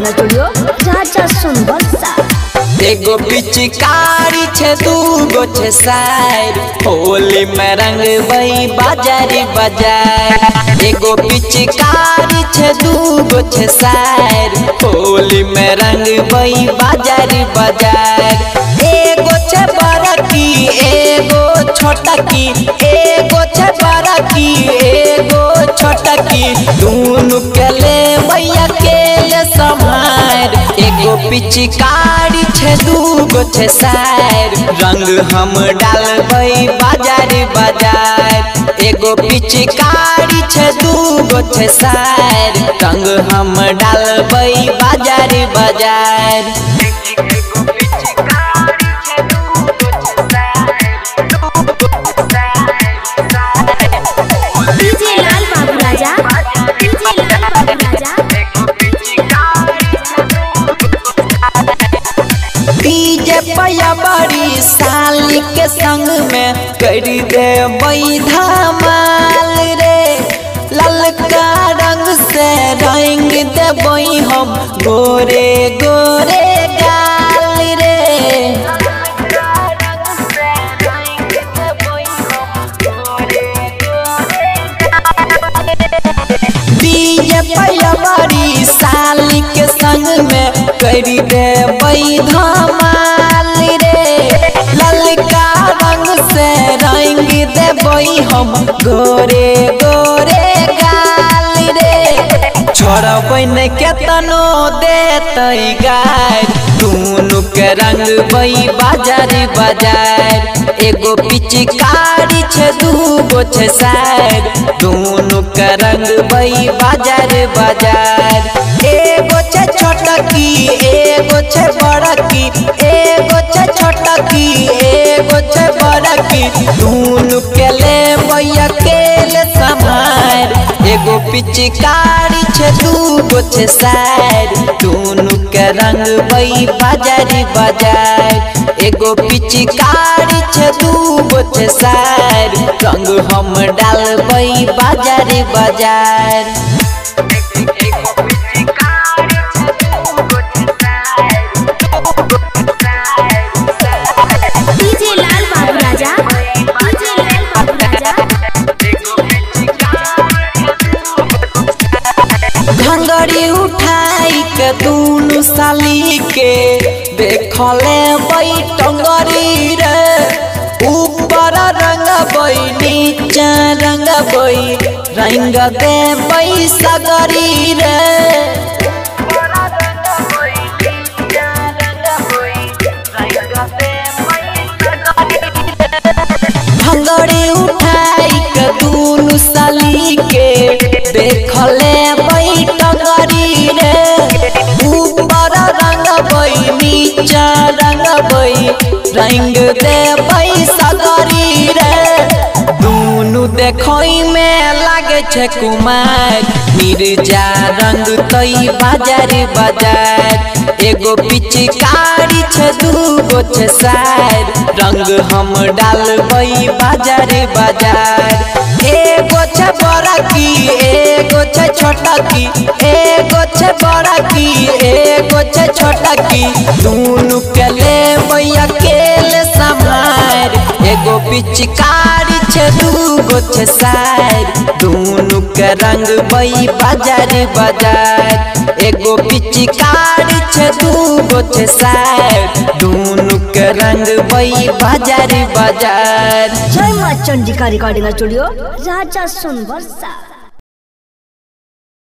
Recording studio राजा सुन बरसा एगो पिचकारी छे दू गो छे, साइड। होली में रंग बई, बाजारी बाज़ार एगो पिचकारी छे दू गो छे, साइड। होली में रंग बई, बाजारी बाज़ार एगो छे बड़ा की एगो छोटा की एगो छे बड़ा की एगो छोटा की दोनों के ले मैया के एगो पिचकारी छे, दूगो छे सार रंग हम डालबै बाज़ार बाज़ार। एगो पिचकारी छे, दूगो छे सार रंग हम डालबै बाज़ार बाज़ार। पया बड़ी साली के संग में कर दे धमाल रे। ललका रंग से रंग देबई हम गोरे गोरे रे। पया साली के संग में कर दे धमाल हम गोरे गोरे गाल रे। छोड़बै ने केतनो देतै गाय दुनु के रंग बई बाज़ार बाज़ार। एगो पिचकारी छे, दूगो छे सार। दुनु के रंग बई बाज़ार बाज़ार। बड़ा के ले एगो पिचकारी छे, दूगो के रंग बई बाजारी बाज़ार। एगो पिचकारी छे, दूगो छे सार रंग हम डालबै बाजारी बाज़ार। घंगरी उठाई के दुनु साली के देखले बई टंगरी रे। ऊपर रंग बई नीचे रंग बई रंग दे बई सगरी रे। भंगड़ी उठाई के दुनु साली के देखले नीचा रंग रंग दे बई सगरी रे। दुनु देखई में लागे छे कुमार, मिर्ज़ा रंग तई बाज़ार बाज़ार। एगो पिचकारी छे, दूगो छे सार। रंग हम डालबै बाज़ार बाज़ार। एगो छे बड़ा की, एगो छे छोटा की, एगो छे बड़ा की एगो की दुनु के ले के समार एगो पिचकारी छे, दूगो छे सार। दुनु के रंग बई बाज़ार बाज़ार। एगो पिचकारी छे, दूगो छे सार। दुनु के रंग बई बाज़ार बाज़ार। जय माँ चंडिका रिकॉर्डिंग स्टूडियो राजा सुन बरसा।